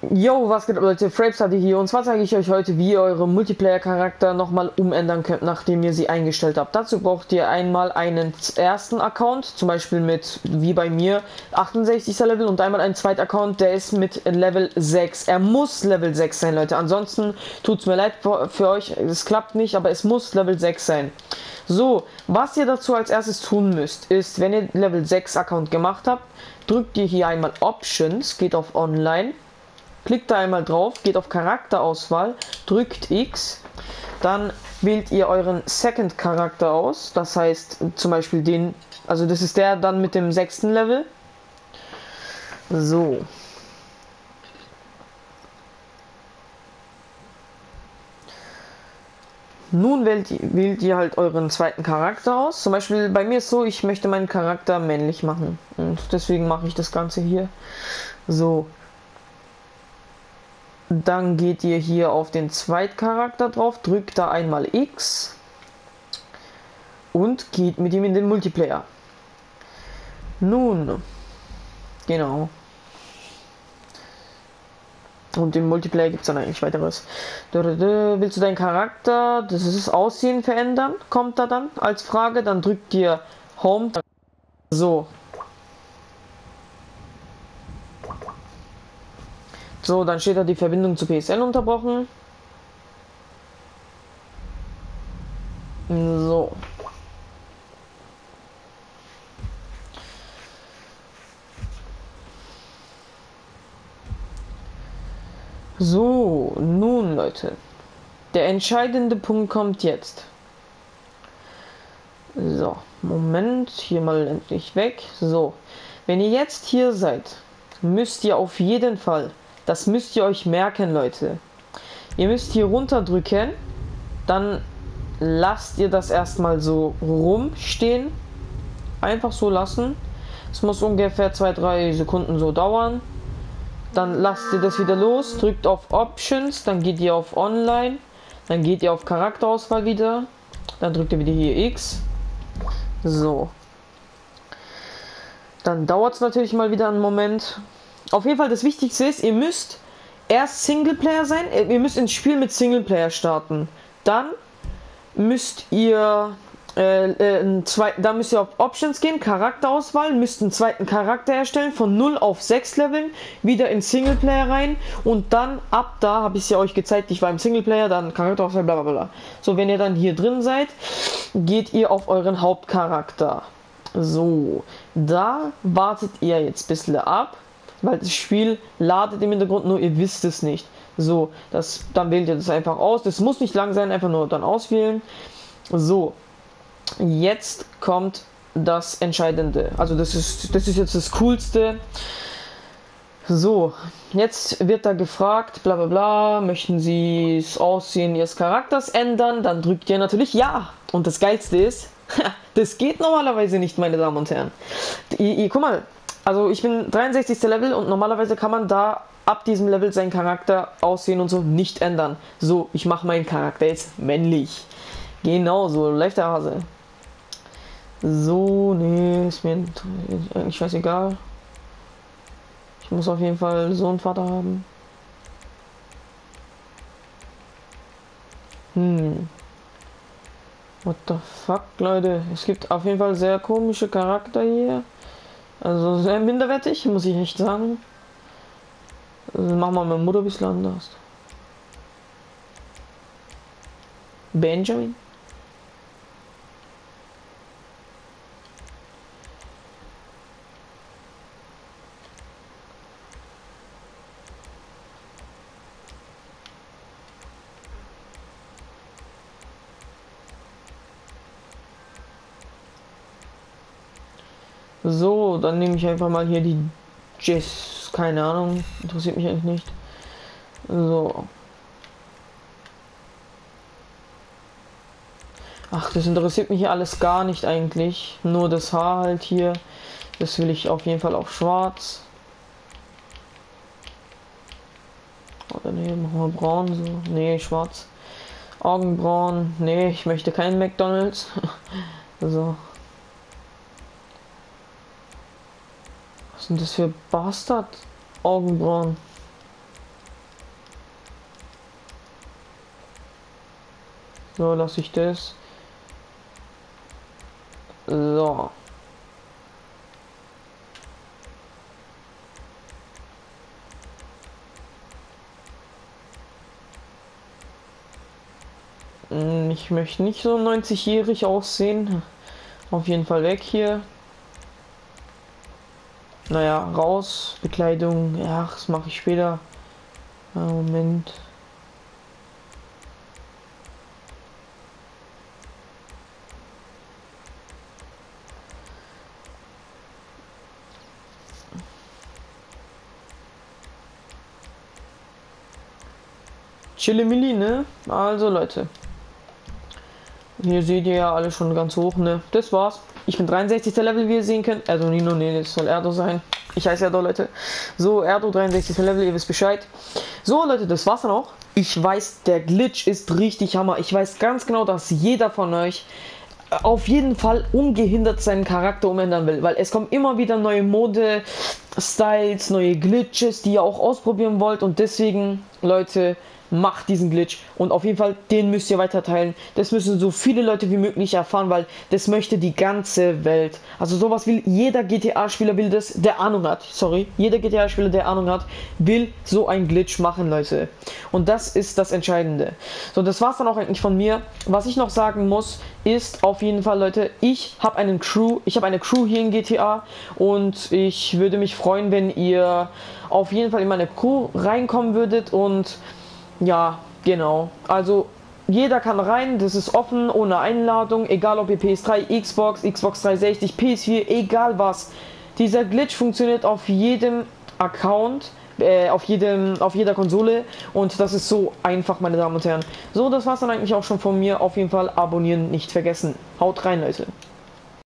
Yo, was geht ab Leute, Frapestarty hier und zwar zeige ich euch heute, wie ihr eure Multiplayer-Charakter nochmal umändern könnt, nachdem ihr sie eingestellt habt. Dazu braucht ihr einmal einen ersten Account, zum Beispiel mit, wie bei mir, 68. Level und einmal einen zweiten Account, der ist mit Level 6. Er muss Level 6 sein, Leute, ansonsten tut es mir leid für euch, es klappt nicht, aber es muss Level 6 sein. So, was ihr dazu als erstes tun müsst, ist, wenn ihr Level 6 Account gemacht habt, drückt ihr hier einmal Options, geht auf Online Klickt da einmal drauf, geht auf Charakterauswahl, drückt X, dann wählt ihr euren Second Charakter aus, das heißt zum Beispiel den, also das ist der dann mit dem sechsten Level. So. Nun wählt, wählt ihr halt euren zweiten Charakter aus. Zum Beispiel bei mir ist so, ich möchte meinen Charakter männlich machen. Und deswegen mache ich das Ganze hier. So. Dann geht ihr hier auf den Zweitcharakter drauf, drückt da einmal X und geht mit ihm in den Multiplayer. Nun, genau. Und im Multiplayer gibt es dann eigentlich weiteres. Willst du deinen Charakter, das ist das Aussehen verändern? Kommt da dann als Frage. Dann drückt ihr Home. So, So, dann steht da die Verbindung zu PSN unterbrochen. So. So, nun Leute. Der entscheidende Punkt kommt jetzt. So, Moment, hier mal endlich weg. So, wenn ihr jetzt hier seid, müsst ihr auf jeden Fall das müsst ihr euch merken, Leute. Ihr müsst hier runterdrücken, dann lasst ihr das erstmal so rumstehen. Einfach so lassen. Es muss ungefähr 2-3 Sekunden so dauern. Dann lasst ihr das wieder los, drückt auf Options, dann geht ihr auf Online, dann geht ihr auf Charakterauswahl wieder, dann drückt ihr wieder hier X. So. Dann dauert es natürlich mal wieder einen Moment. Auf jeden Fall das Wichtigste ist, ihr müsst erst Singleplayer sein, ihr müsst ins Spiel mit Singleplayer starten. Dann müsst ihr äh, äh, zwei, da müsst ihr auf Options gehen, Charakterauswahl, müsst einen zweiten Charakter erstellen, von 0 auf 6 Leveln, wieder in Singleplayer rein und dann ab da habe ich es ja euch gezeigt, ich war im Singleplayer, dann Charakterauswahl, bla bla bla. So, wenn ihr dann hier drin seid, geht ihr auf euren Hauptcharakter. So, da wartet ihr jetzt ein bisschen ab weil das Spiel ladet im Hintergrund, nur ihr wisst es nicht. So, das, dann wählt ihr das einfach aus. Das muss nicht lang sein, einfach nur dann auswählen. So, jetzt kommt das Entscheidende. Also das ist, das ist jetzt das Coolste. So, jetzt wird da gefragt, bla bla bla, möchten Sie das Aussehen Ihres Charakters ändern? Dann drückt ihr natürlich Ja. Und das Geilste ist, das geht normalerweise nicht, meine Damen und Herren. Ihr, ihr, guck mal, also ich bin 63. Level und normalerweise kann man da ab diesem Level seinen Charakter aussehen und so nicht ändern. So, ich mache meinen Charakter jetzt männlich. Genau so, der Hase. So, nee, ist mir eigentlich scheißegal. Ich muss auf jeden Fall so einen Vater haben. Hm. What the fuck, Leute? Es gibt auf jeden Fall sehr komische Charakter hier. Also sehr minderwertig, muss ich echt sagen. Also machen wir mit Mutter ein bisschen anders. Benjamin? So, dann nehme ich einfach mal hier die Jess. Keine Ahnung, interessiert mich eigentlich nicht. So. Ach, das interessiert mich hier alles gar nicht eigentlich. Nur das Haar halt hier. Das will ich auf jeden Fall auf schwarz. Oder nee, machen wir braun so. Nee, schwarz. Augenbrauen. Nee, ich möchte keinen McDonalds. so. sind das für Bastard-Augenbrauen? So, lasse ich das. So. Hm, ich möchte nicht so 90-jährig aussehen. Auf jeden Fall weg hier. Naja, raus. Bekleidung. Ja, das mache ich später. Moment. Chili ne? Also Leute. Hier seht ihr ja alle schon ganz hoch, ne? Das war's. Ich bin 63. Level, wie ihr sehen könnt. Also Nino, ne, das soll Erdo sein. Ich heiße Erdo, Leute. So, Erdo 63. Level, ihr wisst Bescheid. So, Leute, das war's dann auch. Ich weiß, der Glitch ist richtig Hammer. Ich weiß ganz genau, dass jeder von euch auf jeden Fall ungehindert seinen Charakter umändern will, weil es kommen immer wieder neue Mode, Styles, neue Glitches, die ihr auch ausprobieren wollt und deswegen, Leute, macht diesen Glitch und auf jeden Fall den müsst ihr weiter teilen. Das müssen so viele Leute wie möglich erfahren, weil das möchte die ganze Welt. Also sowas will jeder GTA-Spieler will das, der Ahnung hat. Sorry, jeder GTA-Spieler, der Ahnung hat, will so ein Glitch machen, Leute. Und das ist das Entscheidende. So, das war's dann auch eigentlich von mir. Was ich noch sagen muss, ist auf jeden Fall, Leute, ich habe einen Crew, ich habe eine Crew hier in GTA und ich würde mich freuen, wenn ihr auf jeden Fall in meine Crew reinkommen würdet und ja, genau. Also jeder kann rein, das ist offen, ohne Einladung, egal ob ihr PS3, Xbox, Xbox 360, PS4, egal was. Dieser Glitch funktioniert auf jedem Account, äh, auf jedem, auf jeder Konsole und das ist so einfach, meine Damen und Herren. So, das war's dann eigentlich auch schon von mir. Auf jeden Fall abonnieren nicht vergessen. Haut rein, Leute.